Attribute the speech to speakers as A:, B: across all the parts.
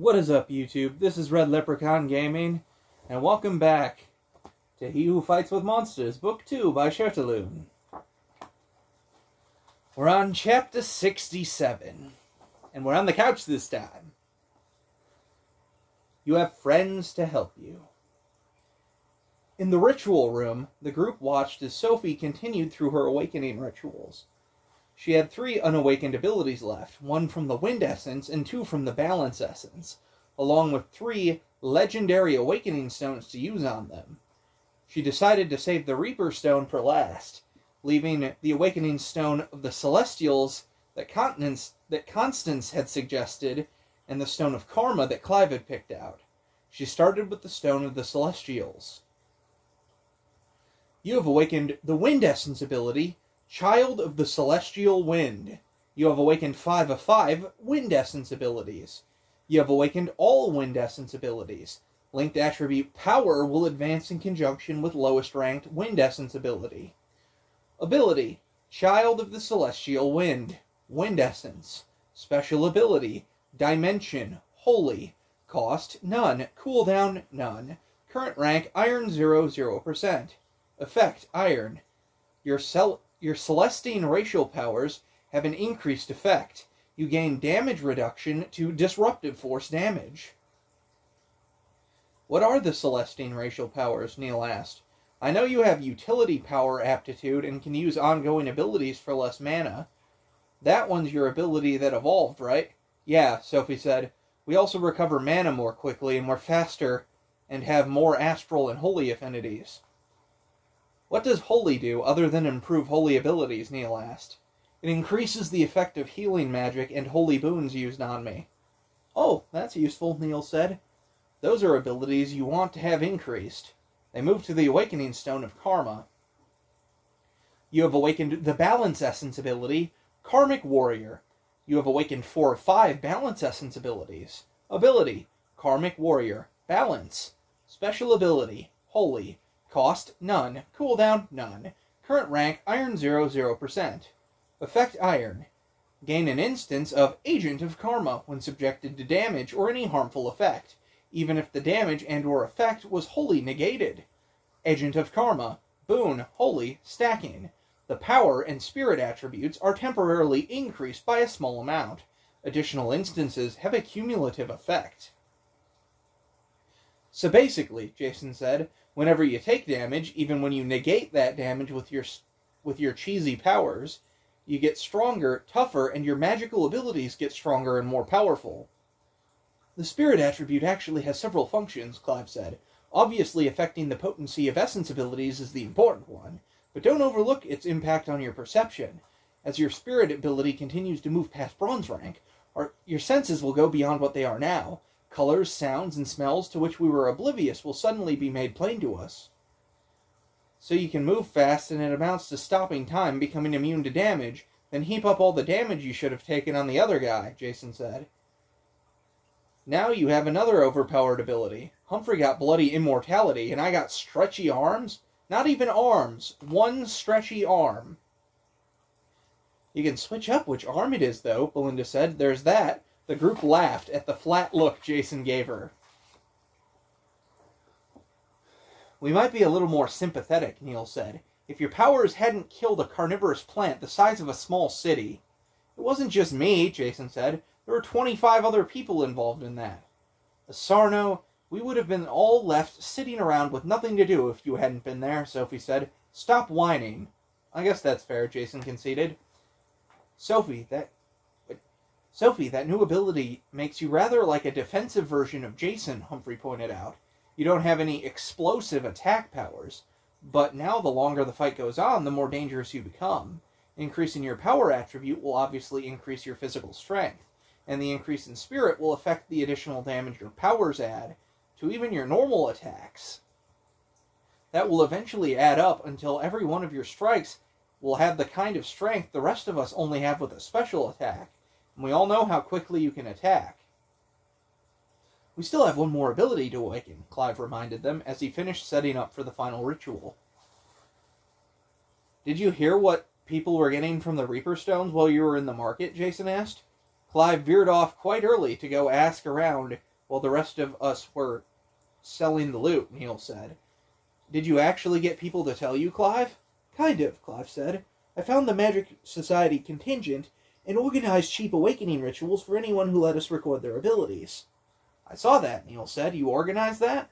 A: What is up, YouTube? This is Red Leprechaun Gaming, and welcome back to He Who Fights with Monsters, Book 2 by Shirtaloon. We're on chapter 67, and we're on the couch this time. You have friends to help you. In the ritual room, the group watched as Sophie continued through her awakening rituals. She had three unawakened abilities left one from the Wind Essence and two from the Balance Essence, along with three legendary awakening stones to use on them. She decided to save the Reaper Stone for last, leaving the awakening stone of the Celestials that, Continence, that Constance had suggested and the stone of Karma that Clive had picked out. She started with the stone of the Celestials. You have awakened the Wind Essence ability, Child of the Celestial Wind. You have awakened 5 of 5 Wind Essence abilities. You have awakened all Wind Essence abilities. Linked attribute Power will advance in conjunction with lowest ranked Wind Essence ability. Ability Child of the Celestial Wind. Wind Essence. Special ability Dimension Holy. Cost None. Cooldown None. Current rank Iron 0 0%. Effect Iron. Your cell your Celestine racial powers have an increased effect. You gain damage reduction to disruptive force damage. What are the Celestine racial powers? Neil asked. I know you have utility power aptitude and can use ongoing abilities for less mana. That one's your ability that evolved, right? Yeah, Sophie said. We also recover mana more quickly and we're faster and have more astral and holy affinities. What does holy do other than improve holy abilities? Neil asked. It increases the effect of healing magic and holy boons used on me. Oh, that's useful, Neil said. Those are abilities you want to have increased. They move to the Awakening Stone of Karma. You have awakened the Balance Essence ability, Karmic Warrior. You have awakened four of five Balance Essence abilities. Ability, Karmic Warrior. Balance. Special ability, Holy. Cost, none. Cooldown, none. Current rank, Iron 0, 0%. Effect Iron. Gain an instance of Agent of Karma when subjected to damage or any harmful effect, even if the damage and or effect was wholly negated. Agent of Karma. Boon, Holy, Stacking. The power and spirit attributes are temporarily increased by a small amount. Additional instances have a cumulative effect. So basically, Jason said, whenever you take damage, even when you negate that damage with your with your cheesy powers, you get stronger, tougher, and your magical abilities get stronger and more powerful. The spirit attribute actually has several functions, Clive said. Obviously, affecting the potency of essence abilities is the important one, but don't overlook its impact on your perception. As your spirit ability continues to move past bronze rank, your senses will go beyond what they are now, Colors, sounds, and smells to which we were oblivious will suddenly be made plain to us. So you can move fast and it amounts to stopping time, becoming immune to damage, then heap up all the damage you should have taken on the other guy, Jason said. Now you have another overpowered ability. Humphrey got bloody immortality, and I got stretchy arms? Not even arms, one stretchy arm. You can switch up which arm it is, though, Belinda said. There's that. The group laughed at the flat look Jason gave her. We might be a little more sympathetic, Neil said, if your powers hadn't killed a carnivorous plant the size of a small city. It wasn't just me, Jason said. There were 25 other people involved in that. Sarno, we would have been all left sitting around with nothing to do if you hadn't been there, Sophie said. Stop whining. I guess that's fair, Jason conceded. Sophie, that Sophie, that new ability makes you rather like a defensive version of Jason, Humphrey pointed out. You don't have any explosive attack powers, but now the longer the fight goes on, the more dangerous you become. Increasing your power attribute will obviously increase your physical strength, and the increase in spirit will affect the additional damage your powers add to even your normal attacks. That will eventually add up until every one of your strikes will have the kind of strength the rest of us only have with a special attack and we all know how quickly you can attack. We still have one more ability to awaken, Clive reminded them as he finished setting up for the final ritual. Did you hear what people were getting from the Reaper Stones while you were in the market? Jason asked. Clive veered off quite early to go ask around while the rest of us were selling the loot, Neil said. Did you actually get people to tell you, Clive?
B: Kind of, Clive said. I found the Magic Society contingent and organized cheap awakening rituals for anyone who let us record their abilities.
A: I saw that, Neil said. You organized that?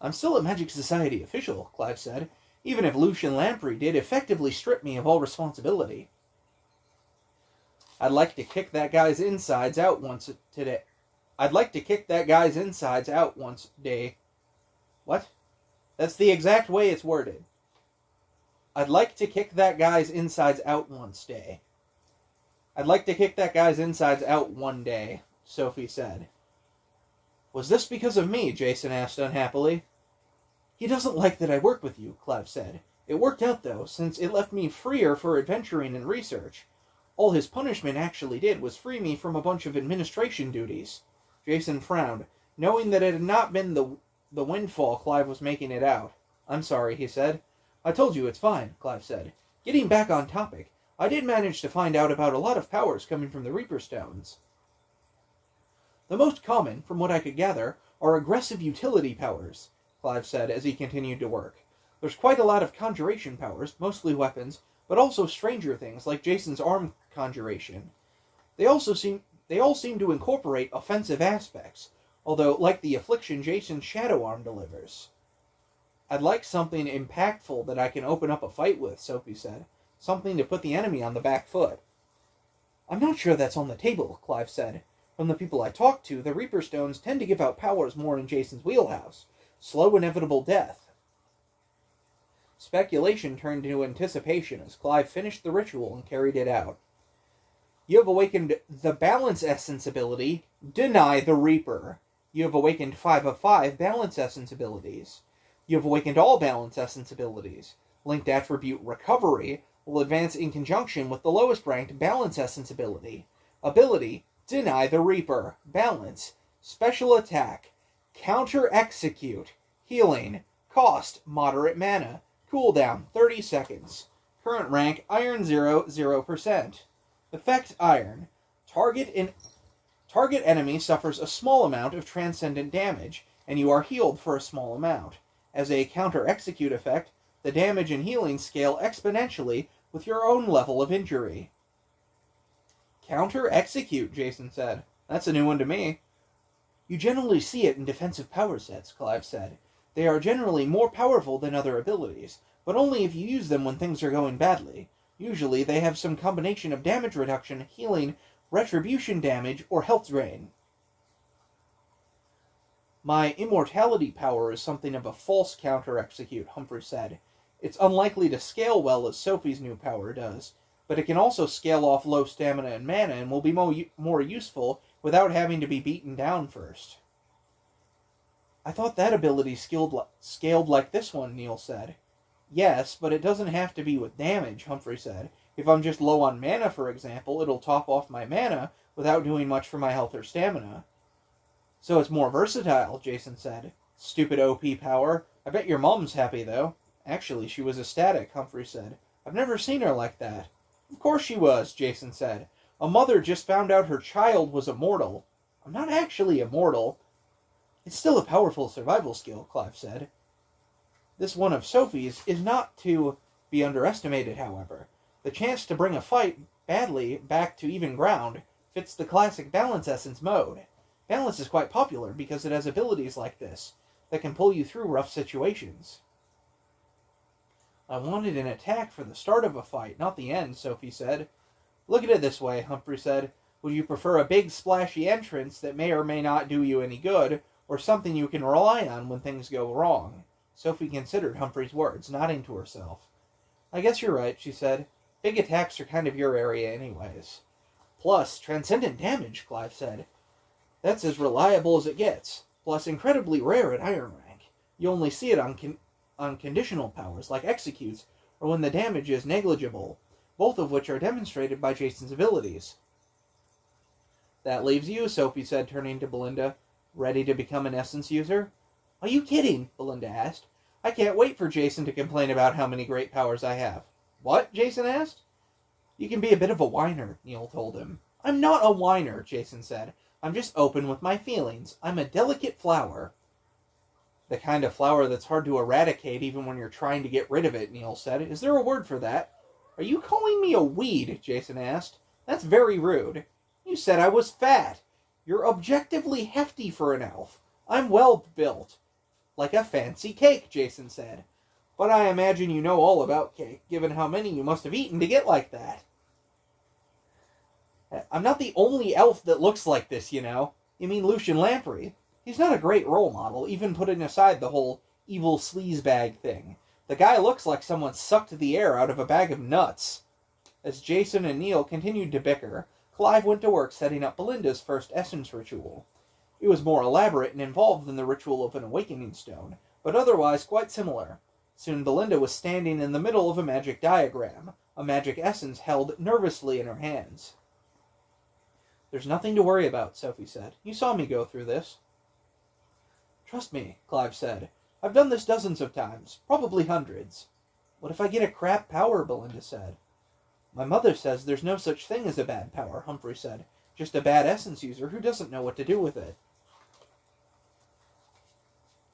B: I'm still a Magic Society official, Clive said, even if Lucian Lamprey did effectively strip me of all responsibility.
A: I'd like to kick that guy's insides out once today. I'd like to kick that guy's insides out once day. What? That's the exact way it's worded. I'd like to kick that guy's insides out once day. I'd like to kick that guy's insides out one day, Sophie said. Was this because of me? Jason asked unhappily.
B: He doesn't like that I work with you, Clive said. It worked out, though, since it left me freer for adventuring and research. All his punishment actually did was free me from a bunch of administration duties.
A: Jason frowned, knowing that it had not been the, the windfall Clive was making it out. I'm sorry, he said.
B: I told you it's fine, Clive said. Getting back on topic, I did manage to find out about a lot of powers coming from the Reaper Stones. The most common, from what I could gather, are aggressive utility powers. Clive said as he continued to work. There's quite a lot of conjuration powers, mostly weapons, but also stranger things like Jason's arm conjuration. They also seem they all seem to incorporate offensive aspects, although like the affliction Jason's shadow arm delivers.
A: I'd like something impactful that I can open up a fight with, Sophie said. Something to put the enemy on the back foot.
B: I'm not sure that's on the table, Clive said. From the people I talked to, the Reaper Stones tend to give out powers more in Jason's wheelhouse, slow inevitable death.
A: Speculation turned into anticipation as Clive finished the ritual and carried it out. You have awakened the Balance Essence ability, Deny the Reaper. You have awakened 5 of 5 Balance Essence abilities. You have awakened all Balance Essence abilities. Linked attribute Recovery will advance in conjunction with the lowest ranked Balance Essence ability. Ability, Deny the Reaper. Balance, Special Attack, Counter Execute, Healing, Cost, Moderate Mana, Cooldown, 30 seconds. Current rank, Iron 0, 0%. Effect, Iron. Target, in, target enemy suffers a small amount of transcendent damage, and you are healed for a small amount. As a counter execute effect, the damage and healing scale exponentially with your own level of injury. Counter execute, Jason said. That's a new one to me.
B: You generally see it in defensive power sets, Clive said. They are generally more powerful than other abilities, but only if you use them when things are going badly. Usually they have some combination of damage reduction, healing, retribution damage, or health drain.
A: My immortality power is something of a false counter execute, Humphrey said. It's unlikely to scale well as Sophie's new power does, but it can also scale off low stamina and mana and will be more, more useful without having to be beaten down first.
B: I thought that ability scaled, scaled like this one, Neil said.
A: Yes, but it doesn't have to be with damage, Humphrey said. If I'm just low on mana, for example, it'll top off my mana without doing much for my health or stamina. So it's more versatile, Jason said. Stupid OP power. I bet your mom's happy, though. Actually, she was ecstatic, Humphrey said. I've never seen her like that. Of course she was, Jason said. A mother just found out her child was immortal. I'm not actually immortal.
B: It's still a powerful survival skill, Clive said.
A: This one of Sophie's is not to be underestimated, however. The chance to bring a fight badly back to even ground fits the classic balance essence mode. Balance is quite popular because it has abilities like this that can pull you through rough situations. I wanted an attack for the start of a fight, not the end, Sophie said. Look at it this way, Humphrey said. Would you prefer a big splashy entrance that may or may not do you any good, or something you can rely on when things go wrong? Sophie considered Humphrey's words, nodding to herself. I guess you're right, she said. Big attacks are kind of your area anyways. Plus, transcendent damage, Clive said. That's as reliable as it gets. Plus, incredibly rare at Iron Rank. You only see it on, con- on conditional powers, like executes, or when the damage is negligible, both of which are demonstrated by Jason's abilities. That leaves you, Sophie said, turning to Belinda. Ready to become an Essence user? Are you kidding? Belinda asked. I can't wait for Jason to complain about how many great powers I have. What? Jason asked. You can be a bit of a whiner, Neil told him. I'm not a whiner, Jason said.
B: I'm just open with my feelings. I'm a delicate flower. The kind of flower that's hard to eradicate even when you're trying to get rid of it, Neil said. Is there a word for that? Are you calling me a weed? Jason asked. That's very rude. You said I was fat. You're objectively hefty for an elf. I'm well built. Like a fancy cake, Jason said. But I imagine you know all about cake, given how many you must have eaten to get like that. I'm not the only elf that looks like this, you know. You mean Lucian Lamprey? He's not a great role model, even putting aside the whole evil sleaze bag thing. The guy looks like someone sucked the air out of a bag of nuts. As Jason and Neil continued to bicker, Clive went to work setting up Belinda's first essence ritual. It was more elaborate and involved than the ritual of an awakening stone, but otherwise quite similar. Soon Belinda was standing in the middle of a magic diagram, a magic essence held nervously in her hands. There's nothing to worry about, Sophie said. You saw me go through this. Trust me, Clive said. I've done this dozens of times, probably hundreds. What if I get a crap power? Belinda said. My mother says there's no such thing as a bad power, Humphrey said. Just a bad essence user who doesn't know what to do with it.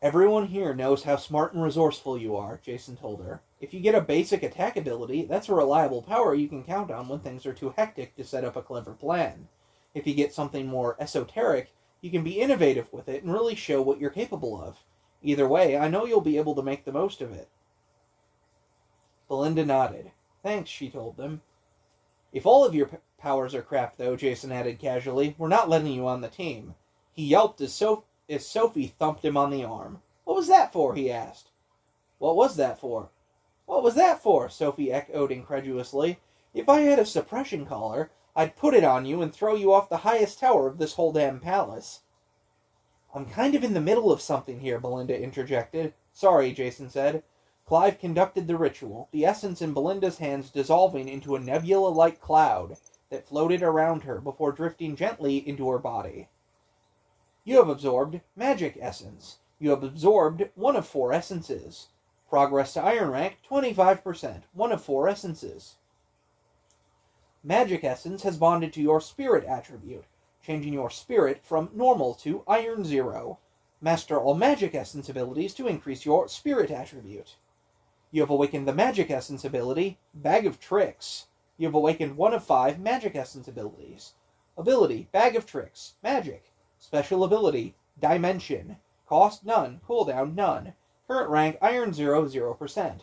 B: Everyone here knows how smart and resourceful you are, Jason told her. If you get a basic attack ability, that's a reliable power you can count on when things are too hectic to set up a clever plan. If you get something more esoteric, you can be innovative with it and really show what you're capable of. Either way, I know you'll be able to make the most of it. Belinda nodded. Thanks, she told them. If all of your p- powers are crap, though, Jason added casually, we're not letting you on the team. He yelped as, so- as Sophie thumped him on the arm. What was that for? he asked. What was that for? What was that for? Sophie echoed incredulously. If I had a suppression collar, I'd put it on you and throw you off the highest tower of this whole damn palace. I'm kind of in the middle of something here, Belinda interjected. Sorry, Jason said. Clive conducted the ritual, the essence in Belinda's hands dissolving into a nebula like cloud that floated around her before drifting gently into her body. You have absorbed magic essence. You have absorbed one of four essences. Progress to Iron Rank 25%, one of four essences. Magic Essence has bonded to your Spirit attribute, changing your Spirit from normal to Iron Zero. Master all Magic Essence abilities to increase your Spirit attribute. You have awakened the Magic Essence ability, Bag of Tricks. You have awakened one of five Magic Essence abilities. Ability, Bag of Tricks, Magic. Special ability, Dimension. Cost none, cooldown none. Current rank Iron 0, 0%.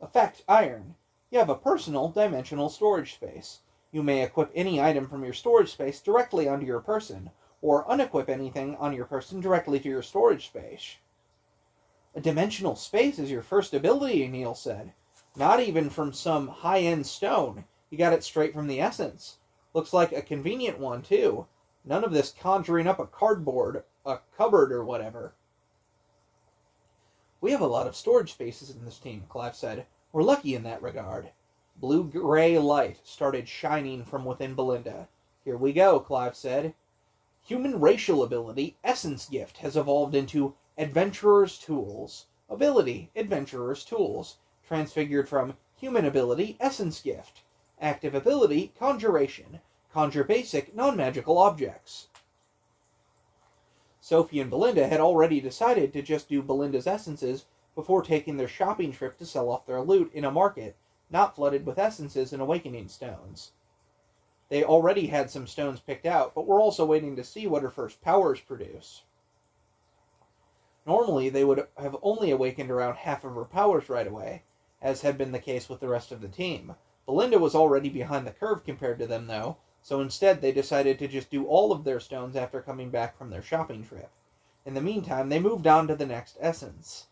B: Effect Iron. You have a personal dimensional storage space. You may equip any item from your storage space directly onto your person, or unequip anything on your person directly to your storage space. A dimensional space is your first ability, Neil said. Not even from some high end stone. You got it straight from the essence. Looks like a convenient one, too. None of this conjuring up a cardboard, a cupboard, or whatever. We have a lot of storage spaces in this team, Clive said. We're lucky in that regard. Blue gray light started shining from within Belinda. Here we go, Clive said. Human racial ability, Essence Gift, has evolved into Adventurer's Tools. Ability, Adventurer's Tools. Transfigured from Human ability, Essence Gift. Active ability, Conjuration. Conjure basic, non magical objects. Sophie and Belinda had already decided to just do Belinda's essences before taking their shopping trip to sell off their loot in a market not flooded with essences and awakening stones. They already had some stones picked out, but were also waiting to see what her first powers produce. Normally, they would have only awakened around half of her powers right away, as had been the case with the rest of the team. Belinda was already behind the curve compared to them, though, so instead they decided to just do all of their stones after coming back from their shopping trip. In the meantime, they moved on to the next essence.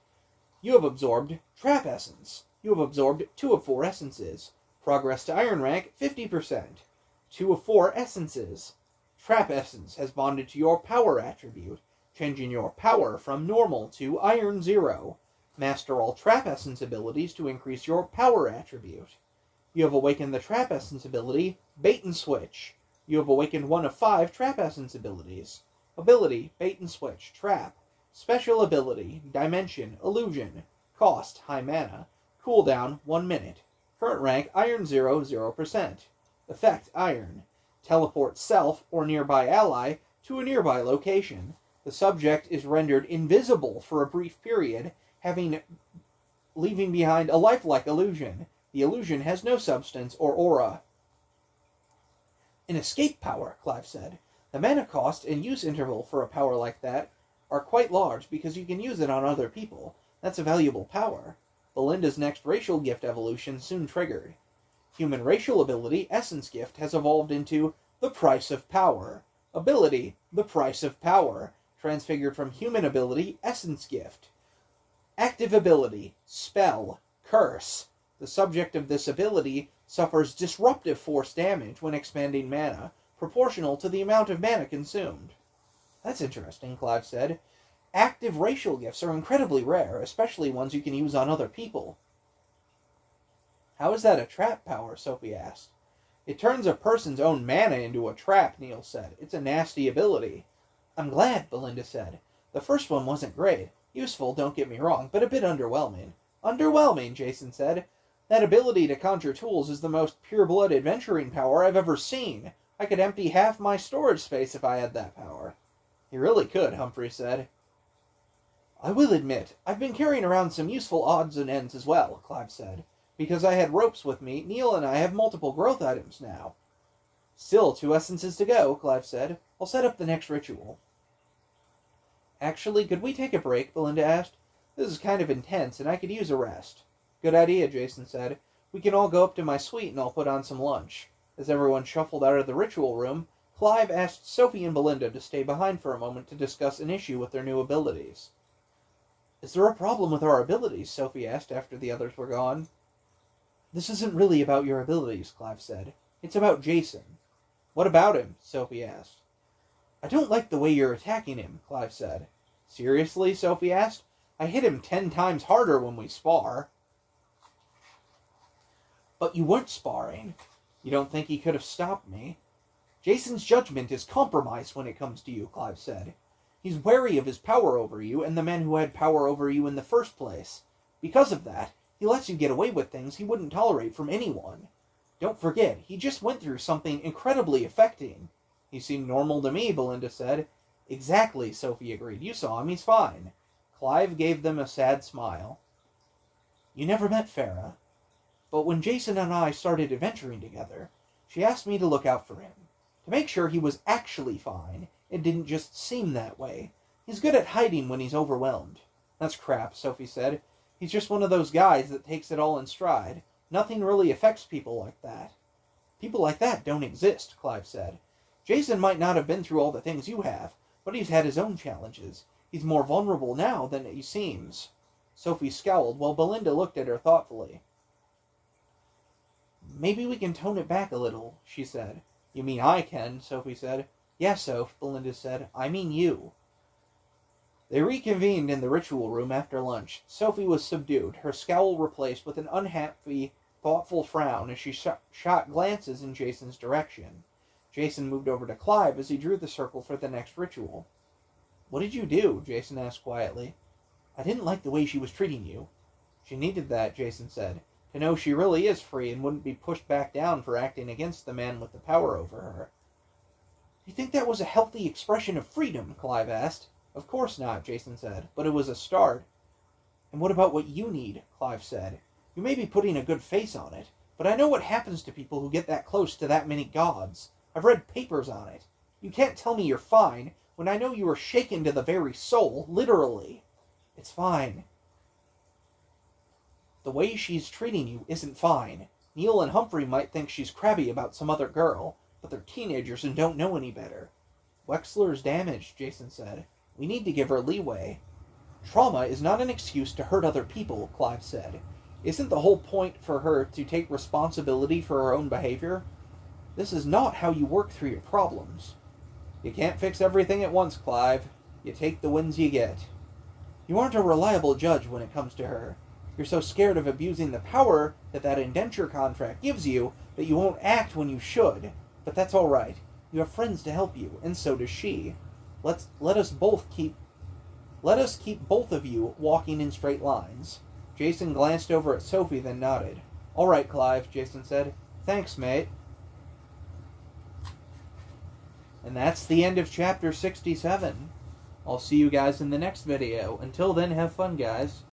B: You have absorbed Trap Essence. You have absorbed two of four essences. Progress to Iron Rank 50%. Two of four essences. Trap Essence has bonded to your Power attribute, changing your power from normal to Iron Zero. Master all Trap Essence abilities to increase your Power attribute. You have awakened the Trap Essence ability, Bait and Switch. You have awakened one of five Trap Essence abilities. Ability, Bait and Switch, Trap. Special ability, Dimension, Illusion. Cost, High Mana. Cooldown, 1 minute. Current rank, Iron 0, 0%. Effect, Iron. Teleport self or nearby ally to a nearby location. The subject is rendered invisible for a brief period, having leaving behind a lifelike illusion. The illusion has no substance or aura. An escape power, Clive said. The mana cost and use interval for a power like that are quite large because you can use it on other people. That's a valuable power. Belinda's next racial gift evolution soon triggered. Human racial ability, Essence Gift, has evolved into the price of power. Ability, the price of power, transfigured from human ability, Essence Gift. Active ability, spell, curse. The subject of this ability suffers disruptive force damage when expanding mana, proportional to the amount of mana consumed. That's interesting, Clive said. Active racial gifts are incredibly rare, especially ones you can use on other people. How is that a trap power? Sophie asked. It turns a person's own mana into a trap, Neil said. It's a nasty ability. I'm glad, Belinda said. The first one wasn't great. Useful, don't get me wrong, but a bit underwhelming. Underwhelming, Jason said. That ability to conjure tools is the most pure-blood adventuring power I've ever seen. I could empty half my storage space if I had that power. You really could, Humphrey said. I will admit, I've been carrying around some useful odds and ends as well, Clive said. Because I had ropes with me, Neil and I have multiple growth items now. Still two essences to go, Clive said. I'll set up the next ritual. Actually, could we take a break? Belinda asked. This is kind of intense, and I could use a rest. Good idea, Jason said. We can all go up to my suite and I'll put on some lunch. As everyone shuffled out of the ritual room, Clive asked Sophie and Belinda to stay behind for a moment to discuss an issue with their new abilities. Is there a problem with our abilities? Sophie asked after the others were gone. This isn't really about your abilities, Clive said. It's about Jason. What about him? Sophie asked. I don't like the way you're attacking him, Clive said. Seriously? Sophie asked. I hit him ten times harder when we spar. But you weren't sparring. You don't think he could have stopped me? Jason's judgment is compromised when it comes to you, Clive said. He's wary of his power over you and the men who had power over you in the first place. Because of that, he lets you get away with things he wouldn't tolerate from anyone. Don't forget, he just went through something incredibly affecting. He seemed normal to me, Belinda said. Exactly, Sophie agreed. You saw him, he's fine. Clive gave them a sad smile. You never met Farah. But when Jason and I started adventuring together, she asked me to look out for him, to make sure he was actually fine and didn't just seem that way. He's good at hiding when he's overwhelmed. That's crap, Sophie said. He's just one of those guys that takes it all in stride. Nothing really affects people like that. People like that don't exist, Clive said. Jason might not have been through all the things you have, but he's had his own challenges. He's more vulnerable now than he seems. Sophie scowled while Belinda looked at her thoughtfully. Maybe we can tone it back a little, she said. You mean I can, Sophie said. Yes, Soph, Belinda said. I mean you. They reconvened in the ritual room after lunch. Sophie was subdued, her scowl replaced with an unhappy, thoughtful frown as she sh- shot glances in Jason's direction. Jason moved over to Clive as he drew the circle for the next ritual. What did you do? Jason asked quietly. I didn't like the way she was treating you. She needed that, Jason said to know she really is free and wouldn't be pushed back down for acting against the man with the power over her. You think that was a healthy expression of freedom? Clive asked. Of course not, Jason said, but it was a start. And what about what you need? Clive said. You may be putting a good face on it, but I know what happens to people who get that close to that many gods. I've read papers on it. You can't tell me you're fine when I know you are shaken to the very soul, literally. It's fine. The way she's treating you isn't fine. Neil and Humphrey might think she's crabby about some other girl, but they're teenagers and don't know any better. Wexler's damaged, Jason said. We need to give her leeway. Trauma is not an excuse to hurt other people, Clive said. Isn't the whole point for her to take responsibility for her own behavior? This is not how you work through your problems. You can't fix everything at once, Clive. You take the wins you get. You aren't a reliable judge when it comes to her. You're so scared of abusing the power that that indenture contract gives you that you won't act when you should. But that's all right. You have friends to help you, and so does she. Let's let us both keep let us keep both of you walking in straight lines. Jason glanced over at Sophie, then nodded. All right, Clive, Jason said. Thanks, mate.
A: And that's the end of chapter 67. I'll see you guys in the next video. Until then, have fun, guys.